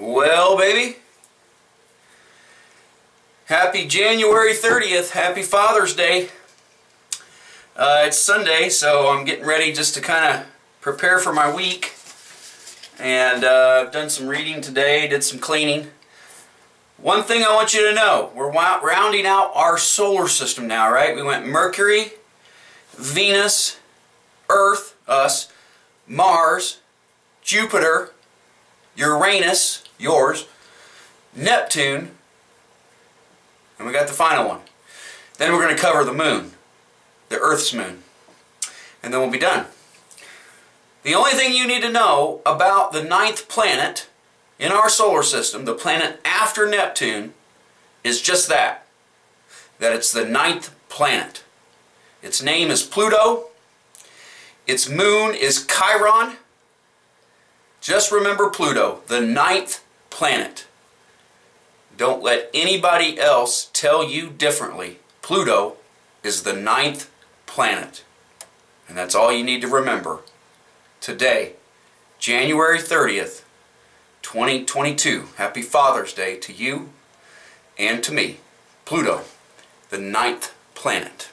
Well, baby, happy January 30th. Happy Father's Day. Uh, it's Sunday, so I'm getting ready just to kind of prepare for my week. And uh, I've done some reading today, did some cleaning. One thing I want you to know, we're rounding out our solar system now, right? We went Mercury, Venus, Earth, us, Mars, Jupiter, Uranus, yours, Neptune, and we got the final one. Then we're going to cover the moon, the Earth's moon, and then we'll be done. The only thing you need to know about the ninth planet in our solar system, the planet after Neptune, is just that. That it's the ninth planet. Its name is Pluto. Its moon is Chiron. Just remember Pluto, the ninth planet. Don't let anybody else tell you differently. Pluto is the ninth planet. And that's all you need to remember. Today, January 30th, 2022. Happy Father's Day to you and to me. Pluto, the ninth planet.